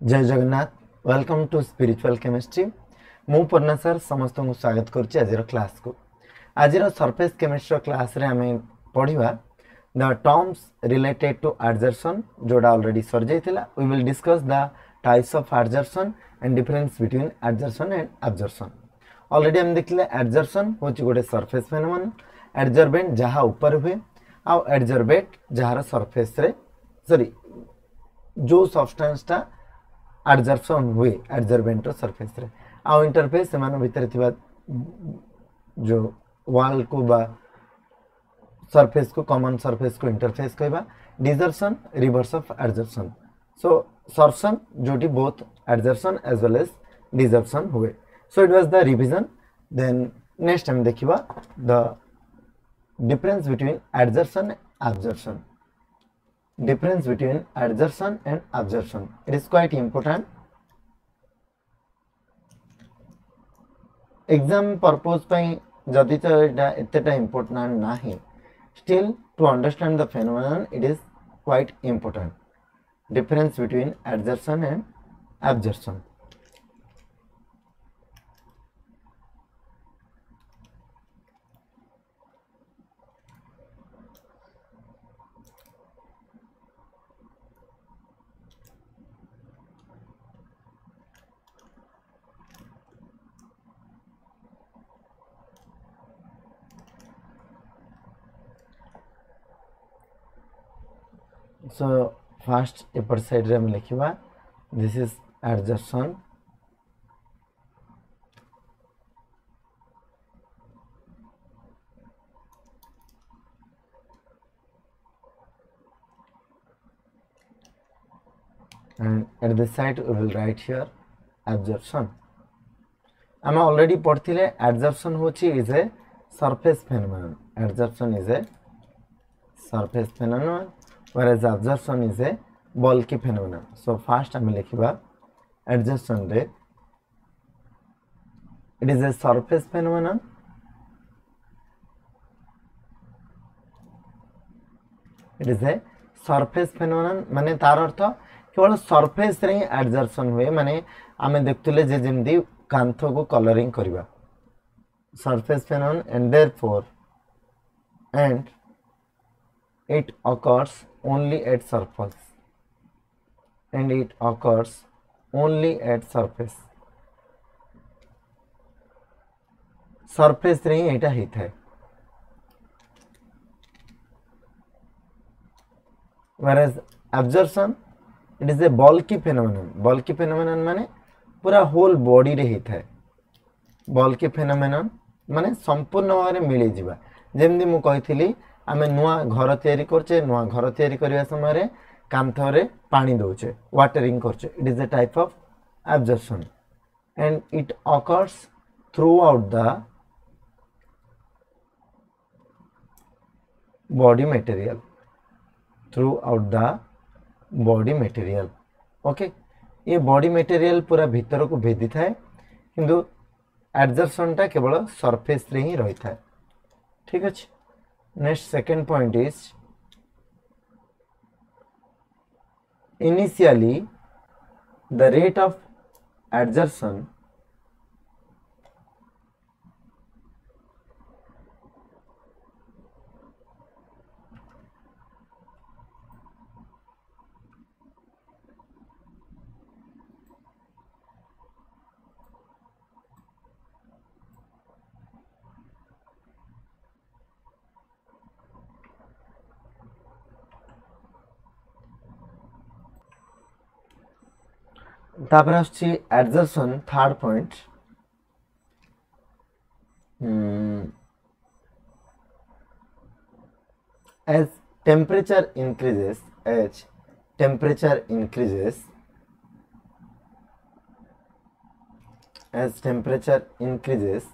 Jay Jagannath welcome to spiritual chemistry ମୁଁ Purna sir ସମସ୍ତଙ୍କୁ ସ୍ୱାଗତ କରୁଛି ଆଜିର କ୍ଲାସ୍କୁ ଆଜିର ସର୍ଫେସ୍ କେମିଷ୍ଟ୍ରିର କ୍ଲାସ୍ରେ ଆମେ ପଢ଼ିବା the terms related to adsorption ଯେଉଁଟା ଅଲରେଡ଼ି ସରିଯାଇଥିଲା we will discuss the types of adsorption and difference between adsorption and absorption already ଆମେ ଦେଖିଲେ ଆଡଜର୍ସନ୍ ହେଉଛି ଗୋଟେ ସର୍ଫେସ୍ ଫେନୋମନ୍ ଆଡଜର୍ବେଣ୍ଟ ଯାହା ଉପରେ ହୁଏ ଆଉ ଆଡଜର୍ବେଟ୍ ଯାହାର ସର୍ଫେସ୍ରେ ସରି ଯେଉଁ ସବଷ୍ଟାନ୍ସଟା ଆଡଜର୍ସନ୍ ହୁଏ ଆଡଜର୍ବେଣ୍ଟର ସର୍ଫେସ୍ରେ ଆଉ ଇଣ୍ଟରଫେସ୍ ସେମାନଙ୍କ ଭିତରେ ଥିବା ଯେଉଁ ୱାଲ୍କୁ ବା ସର୍ଫେସ୍କୁ କମନ୍ ସର୍ଫେସ୍କୁ ଇଣ୍ଟରଫେସ୍ କହିବା desorption reverse of adsorption so sorption ଯେଉଁଠି both adsorption as well as desorption ହୁଏ so it was the revision then next ଆମେ ଦେଖିବା the difference between adsorption and absorption difference between adsorption and absorption it is quite important exam purpose ପାଇଁ ଯଦି ତ ଏଇଟା ଏତେଟା important ନାହିଁ still to understand the phenomenon it is quite important difference between adsorption and absorption so first ଏପଟ ସାଇଡ୍ରେ ଆମେ ଲେଖିବା this is adsorption and at this side we will write here absorption ଆମେ already ପଢ଼ିଥିଲେ adsorption ହେଉଛି is a surface phenomenon adsorption is a surface phenomenon whereas absorption is a bulky phenomenon so first আমি লিখিবা adsorption rate it is a surface phenomenon it is a surface phenomenon মানে তার অর্থ কেবল surface রে adsorption হুয়ে মানে আমি দেখতুলে যে যেমতি কান্থকু কলরিং করিবা surface phenomenon and therefore and it occurs only at surface and it occurs only at surface surface ରେ ହିଁ ଏଇଟା ହେଇଥାଏ whereas absorption it is a bulky phenomenon bulky phenomenon ମାନେ ପୁରା ହୋଲ୍ ବଡିରେ ହେଇଥାଏ ବଲ୍କି ଫେନୋମେନନ୍ ମାନେ ସମ୍ପୂର୍ଣ୍ଣ ଭାବରେ ମିଳିଯିବା ଯେମିତି ମୁଁ କହିଥିଲି ଆମେ ନୂଆ ଘର ତିଆରି କରୁଛେ ନୂଆ ଘର ତିଆରି କରିବା ସମୟରେ କାନ୍ଥରେ ପାଣି ଦେଉଛେ ୱାଟରିଂ କରୁଛେ it is a type of absorption and it occurs throughout the body material throughout the body material okay ये बॉडी मटेरियल पूरा भीतर को भेदी थाए किंतु एडजर्सनटा केवल सरफेस रे ही रही थाए ठीक अच्छे next second point is initially the rate of adsorption তারপরে আসছি adsorption third point as temperature increases as temperature increases as temperature increases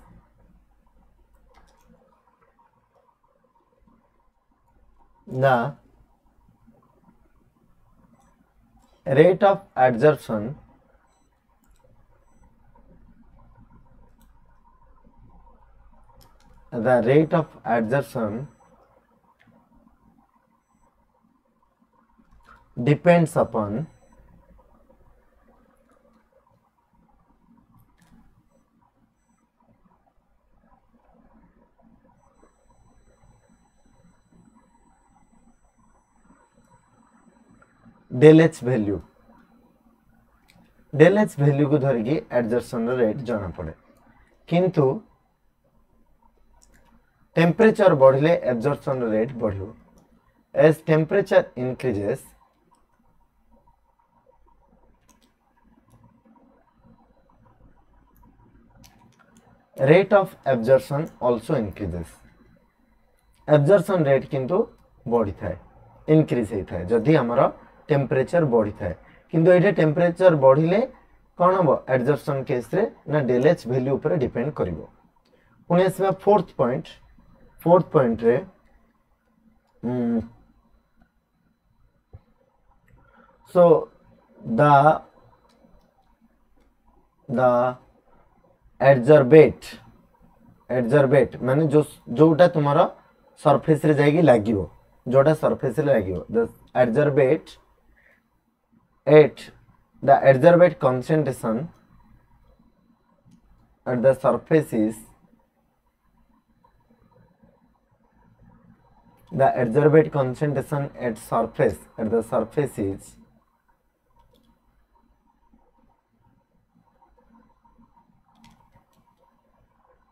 the rate of adsorption the rate of adsorption depends upon del H value del H value को धरिकी adsorption rate जना पड़े। किंतु temperature बढ़िले, absorption rate बढ़ियो as temperature increases, rate of absorption also increases absorption rate किंतु बढ़ी थाए इनक्रीज होता है जदि आमर टेम्परेचर बढ़ी थाए किंतु ये टेम्परेचर बढ़िले कौन हम एडजर्सन केस डेलेज वैल्यू ऊपर डिपेंड कर फोर्थ पॉइंट फोर्थ पॉइंट रे so the the adsorbate adsorbate माने जो, जोटा तुमर सरफेस लागिवो जोटा सरफेस रे लागिवो the adsorbate at the adsorbate concentration at the surface is the adsorbate concentration at surface at the surface is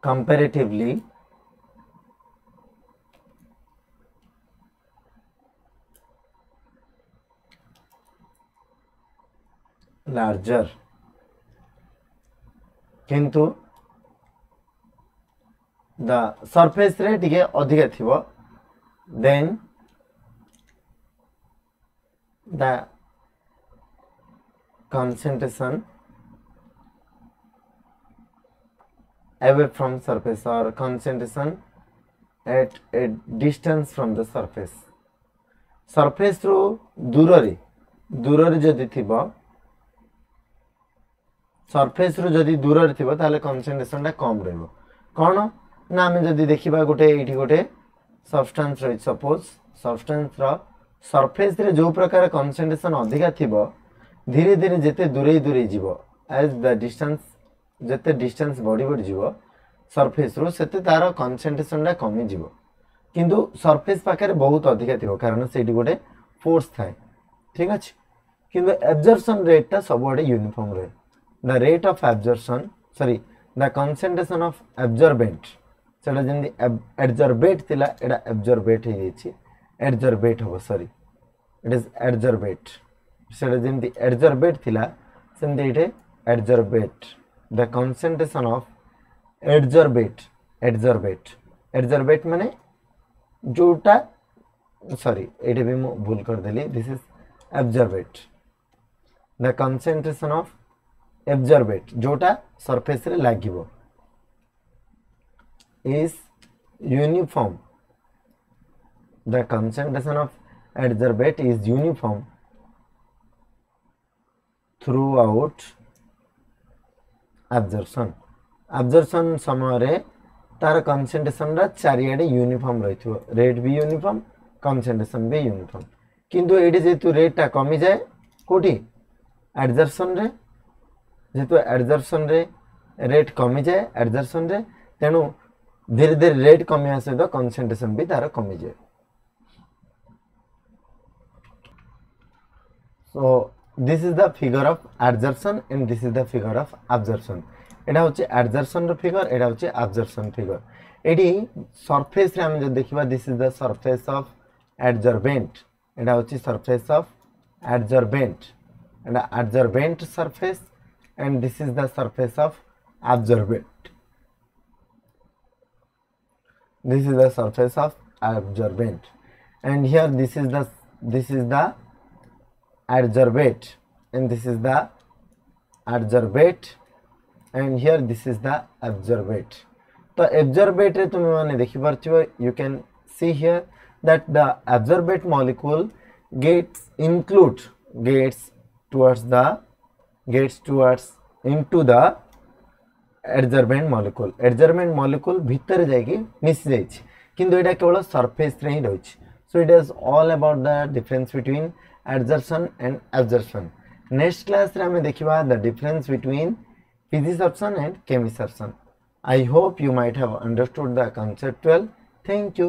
comparatively larger किंतु the surface रे टिके अधिक थिबो then the concentration away from surface or concentration at a distance from the surface surface ରୁ ଦୂରରେ ଦୂରରେ ଯଦି ଥିବ सरफेस रु ଯଦି दूर ଥିବ ତାହେଲେ concentration ଟା କମ ରହିବ କ'ଣ ନା ଆମେ ଯଦି ଦେଖିବା ଗୋଟେ ଏଇଠି ଗୋଟେ ସବଷ୍ଟାନ୍ସ ରହିଛି ସପୋଜ ସବଷ୍ଟାନ୍ସର ସରଫେସ୍ରେ ଯେଉଁ ପ୍ରକାର କନସେନ୍ଟ୍ରେସନ ଅଧିକା ଥିବ ଧୀରେ ଧୀରେ ଯେତେ ଦୂରେଇ ଦୂରେଇ ଯିବ ଆଜ୍ ଦ ଡିଷ୍ଟାନ୍ସ ଯେତେ ଡିଷ୍ଟାନ୍ସ ବଢ଼ି ବଢ଼ିଯିବ ସରଫେସ୍ରୁ ସେତେ ତାର କନସେନ୍ଟ୍ରେସନଟା କମିଯିବ କିନ୍ତୁ ସରଫେସ୍ ପାଖରେ ବହୁତ ଅଧିକା ଥିବ କାରଣ ସେଇଠି ଗୋଟେ ଫୋର୍ସ ଥାଏ ଠିକ୍ ଅଛି କିନ୍ତୁ ଆବଜର୍ପସନ୍ ରେଟ୍ଟା ସବୁଆଡ଼େ ୟୁନିଫର୍ମ ରହେ the rate of absorption sorry the concentration of absorbent ସେଇଟା ଯେମିତି ଆଡ଼ଜର୍ବେଟ୍ ଥିଲା ଏଇଟା ଆବଜର୍ବେଟ୍ ହେଇଯାଇଛି ଆଡ଼ଜର୍ବେଟ୍ ହେବ ସରି ଇଟ୍ ଇଜ୍ ଆଡ଼ଜର୍ବେଟ୍ ସେଇଟା ଯେମିତି ଆଡ଼ଜର୍ବେଟ୍ ଥିଲା ସେମିତି ଏଇଠି ଆଡ଼ଜର୍ବେଟ୍ ଦ କନ୍ସେନ୍ଟ୍ରେସନ୍ ଅଫ୍ ଆଡ଼ଜର୍ବେଟ୍ ଆଡ଼ଜର୍ବେଟ୍ ଆଡ଼ଜର୍ବେଟ୍ ମାନେ ଯେଉଁଟା ସରି ଏଇଠି ବି ମୁଁ ଭୁଲ କରିଦେଲି this is absorbate the concentration of absorbate ଯେଉଁଟା ସର୍ଫେସ୍ରେ ଲାଗିବ is uniform. The concentration of adsorbate is uniform throughout absorption. Absorption समय तार कनसेट्रेसन चारिड़े यूनिफर्म रही है रेट भी यूनिफर्म कनसेट्रेसन भी यूनिफर्म किंतु ये जेहेतु रेटा कमी जाए कौटी एडजर्पसन जेहेतु एडजर्पसन रेट कमी जाए एडजर्पसन तेणु ଧୀରେ ଧୀରେ ରେଟ୍ କମିବା ସହିତ କନସେନ୍ଟ୍ରେସନ୍ ବି ତାର କମିଯାଏ so this is the figure of absorption and this is the figure of absorption এটা হচ্ছে আবজর্পশন ফিগর এটা হচ্ছে আবজর্পশন ফিগর এটি সরফেস রে আমি যদি দেখিবা this is the surface of adsorbent এটা হচ্ছে সরফেস অফ অ্যাডজর্বেন্ট এটা adsorbent surface and this is the surface of absorbent. This is the surface of absorbent and here this is the this is the adsorbate and this is the adsorbate and here this is the absorbate. तो absorbate रे तुम्हें माने देखि पारथिबो you can see here that the absorbate molecule gets include gets towards the gets towards into the adsorbent molecule adsorbent molecule ভিতরে ଯାଇକି ମିଶି ଯାଇଛି କିନ୍ତୁ ଏଇଟା କେବଳ surface ରେ ହିଁ ରହିଛି so it is all about the difference between adsorption and absorption next class ରେ ଆମେ ଦେଖିବା the difference between physisorption and chemisorption i hope you might have understood the concept well thank you